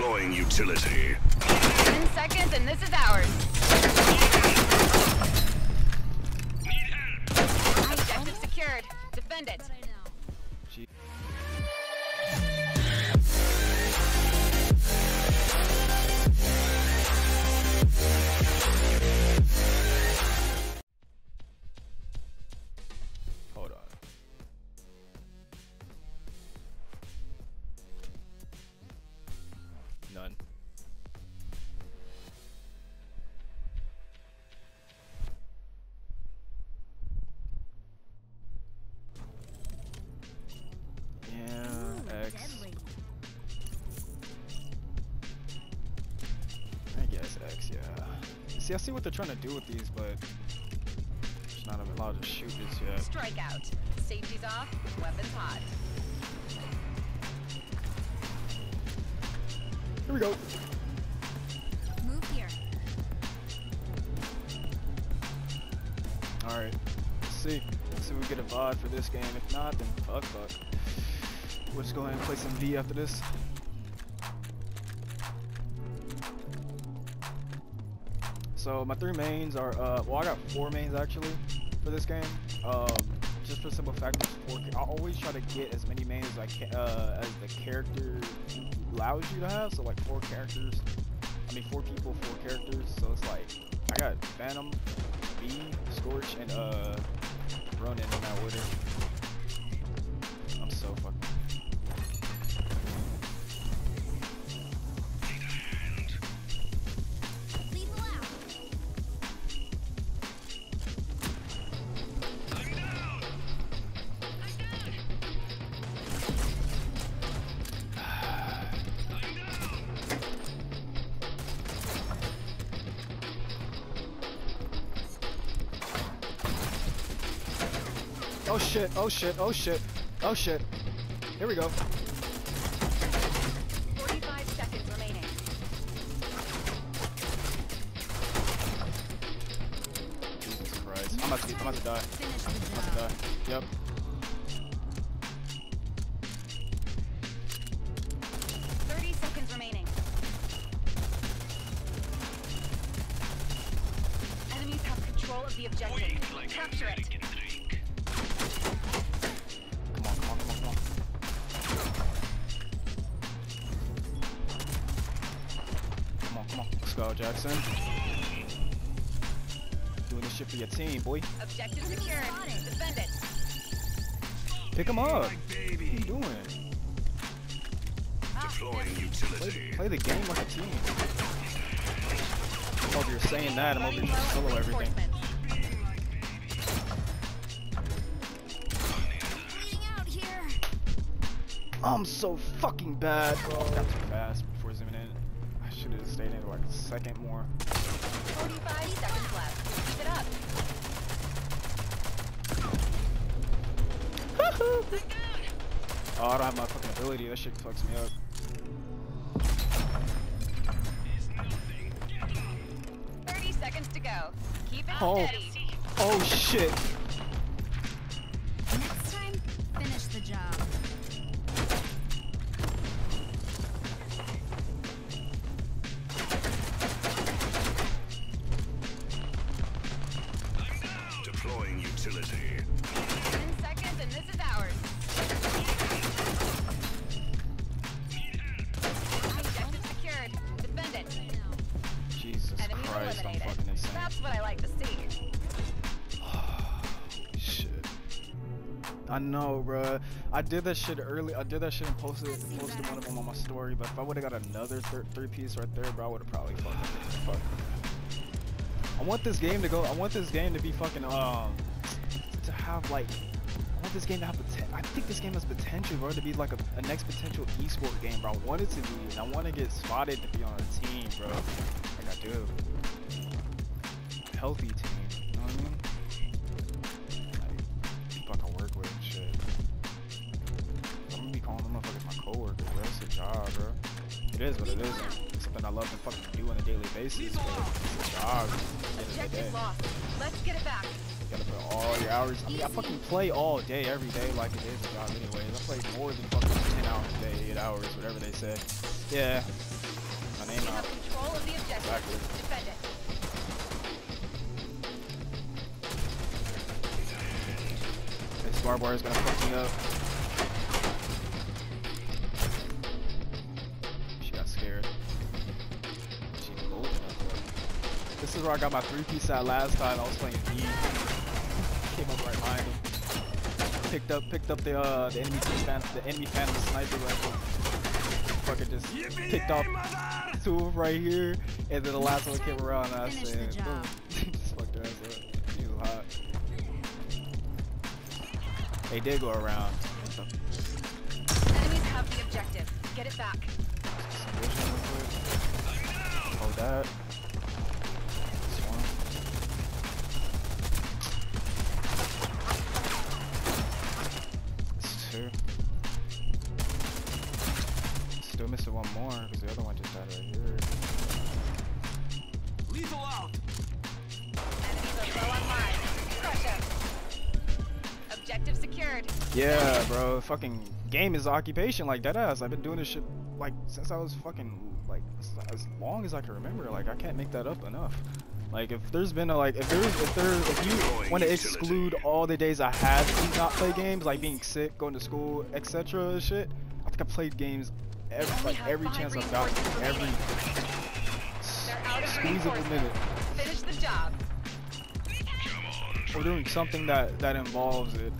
Deploying utility. Ten seconds and this is ours. Objective secured. Defend it. Yeah, X. I guess X, yeah. See, I see what they're trying to do with these, but just not allowed to shoot this yet. Strikeout. Safety's off. Weapons hot. Here we go. Move here. Alright. Let's see. Let's see if we get a VOD for this game. If not, then fuck fuck. We'll just go ahead and play some Vy after this. So my three mains are uh well I got four mains actually for this game. Um just for simple fact I always try to get as many mains as I can uh as the character allows you to have. So like four characters. I mean four people, four characters. So it's like I got Phantom, Vy, Scorch, and uh Ronin in that order. Oh shit, oh shit, oh shit, oh shit. Here we go. 45 seconds remaining. Jesus Christ. I'm about to, I'm about to die. I'm about to die. Yep. Thirty seconds remaining. Enemies have control of the objective. Capture it. Jackson. Doing this shit for your team, boy. Objective secured. Defend it. Pick him up. What are you doing? Deploying Play, utility. play the game like a team. I'm over here saying that. I'm over here solo everything. reinforcements. Bleeding out here. I'm so fucking bad, bro. Too fast should have stayed in like a second more. 45 seconds left. Keep it up. Oh, I don't have my fucking ability. That shit fucks me up. Thirty seconds to go. Keep it Oh. steady. Oh shit. Deploying utility. Ten seconds and this is ours. Objective secured. Defend it. Jesus Enemies Christ, I'm fucking insane. That's what I like to see. shit. I know, bruh. I did that shit early. I did that shit and posted posted one of them on my story. But if I would have got another thir- three piece right there, bro, I would have probably fucking fuck. I want this game to go. I want this game to be fucking um to have like. I want this game to have potential. I think this game has potential, bro, to be like a, a next potential esport game, bro. I want it to be, and I want to get spotted to be on a team, bro. Like I do. Healthy team. You know what I mean? Like, people I can work with and shit. I'm gonna be calling them motherfuckers my coworkers, bro. It's a job, bro. It is what it is. It's something I love to fucking do on a daily basis, but it's a job. at the end of the day. Objective lost. Let's get it back. You gotta put all your hours. I mean, I fucking play all day, every day, like it is a job anyways. I play more than fucking 10 hours a day, 8 hours, whatever they say. Yeah. My name out. control of the objective. Exactly. Defend it. This barbed wire is gonna fuck me up. She got scared. She enough. This is where I got my three piece at last time. I was playing B. Came up right behind him. Picked up, picked up the uh, the enemy fan, the enemy phantom sniper rifle. Fucking just picked off two right here, and then the last one came around, and I said, boom, just fucked her ass up. She was hot. They did go around. Enemies have the objective. Get it back. vision real quick. Hold that. It's two. Still missing one more because the other one just died right here. Lethal out. Enemies are low on lives. Crush them. Objective secured. Yeah, bro. Fucking game is occupation like that ass. I've been doing this shit like since I was fucking like as, long as I can remember. Like I can't make that up enough. Like if there's been a like if there's if there if you want to exclude all the days I had to not play games, like being sick, going to school, etc. Shit, I think I played games every like every chance I've gotten, every They're out of squeezable reinforcements. minute. Finish the job. or doing something that that involves it.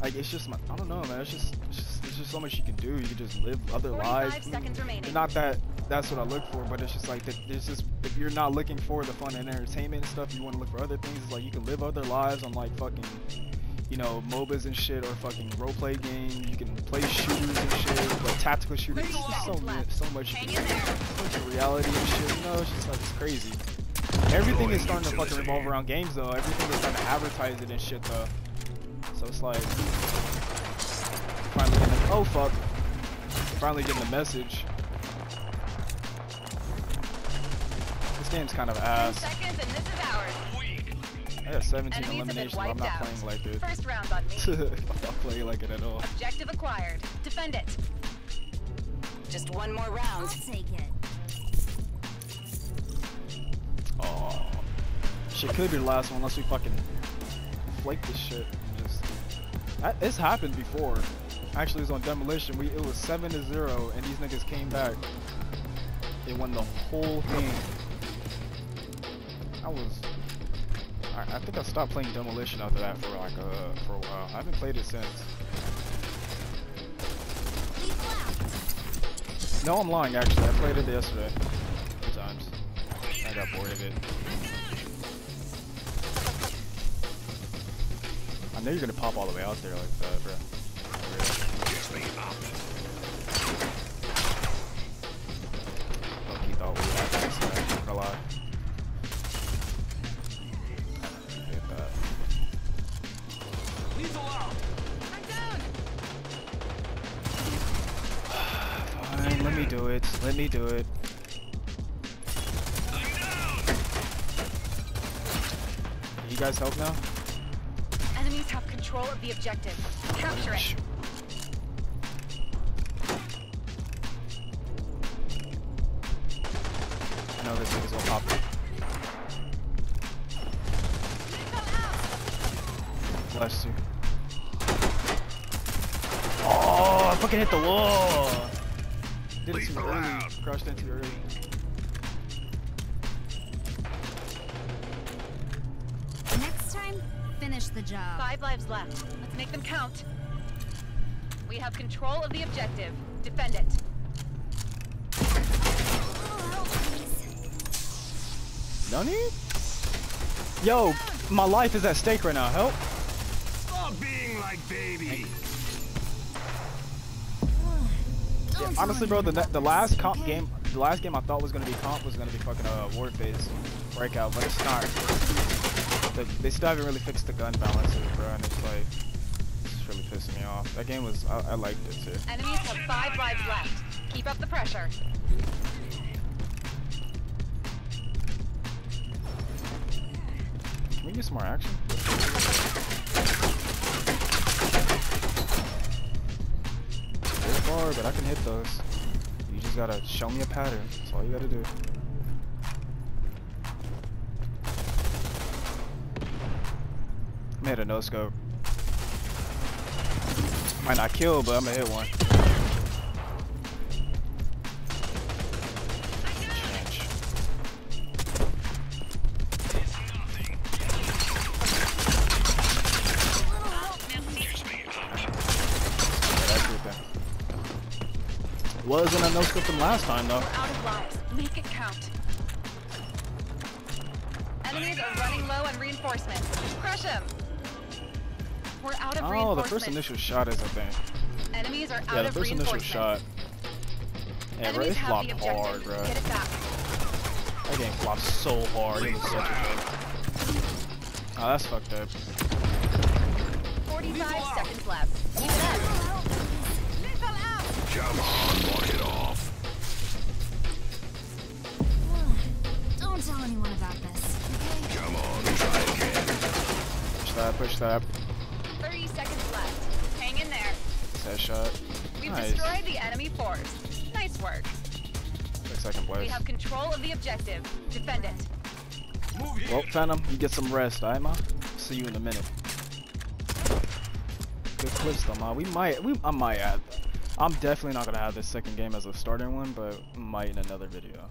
Like it's just my, I don't know, man. It's just it's just it's just so much you can do. You can just live other lives. Seconds remaining. Not that that's what I look for, but it's just like that. There's just if you're not looking for the fun and entertainment and stuff, you want to look for other things. It's like you can live other lives on like fucking. You know, MOBAs and shit, or fucking roleplay games. You can play shooters and shit, but tactical shooters. There's just so, mi- so much you can do. there. So much reality and shit. You know, it's just like it's crazy. Everything is starting to fucking revolve around games though. Everything is starting to advertise it and shit though. So it's like finally getting the, oh fuck. Finally getting the message. This game's kind of ass. seconds and this is ours. I got 17 Enemies eliminations. but I'm not out. playing like it. First round on me. I'm not playing like it at all. Objective acquired. Defend it. Just one more I'll round. take it. Oh, shit could be the last one unless we fucking flake this shit. And just that, it's happened before. Actually, it was on demolition. We it was seven to zero, and these niggas came back. They won the whole thing. I was. I, I think I stopped playing demolition after that for like uh for a while. I haven't played it since. No, I'm lying. Actually, I played it yesterday. Two times. I got bored of it. I know you're gonna pop all the way out there like that, bro. Get me up. Loki thought we had this match. Not gonna. Hit that. Lethal out. I'm down. Fine, let me do it. Let me do it. Can you guys help now? Enemies have control of the objective. Capture it. Know this nigga's gonna pop it. Bless you. Oh, I fucking hit the wall. Did it too early. out. Crushed in too early. Next time, finish the job. Five lives left. Let's make them count. We have control of the objective. Defend it. Nani? Yo, my life is at stake right now. Help. Stop being like baby. Don't Honestly, bro, the the last comp game, the last game I thought was gonna be comp was gonna be fucking uh Warface Breakout, but it's not. The, they still haven't really fixed the gun balances, bro, and it's like it's really pissing me off. That game was I, I liked it too. Enemies have five lives left. Keep up the pressure. We get some more action? Far, but I can hit those. You just gotta show me a pattern. That's all you gotta do. Made a no scope. Might not kill, but I'm gonna hit one. Wasn't a no scope from last time though. Out of lives. Make it count. Enemies are running low on reinforcements. Crush them. We're out of Oh, the first initial shot is a thing. Enemies are out Yeah, the of first initial shot. Yeah, bro, it flopped the hard, bro. Get it back. That game flopped so hard. It was such a joke. Oh, ah, that's fucked up. 45 seconds left. Keep it up. Missile out. Come on, walk it off. Don't tell anyone about this, okay? Come on, try again. Push that, push that. 30 seconds left. Hang in there. Headshot. We've Nice. destroyed the enemy force. Nice work. Like second We have control of the objective. Defend it. Move. Well, Phantom, you get some rest, alright, ma? See you in a minute. Good clips though, ma. We might, we, I might add. I'm definitely not gonna have this second game as a starting one, but might in another video.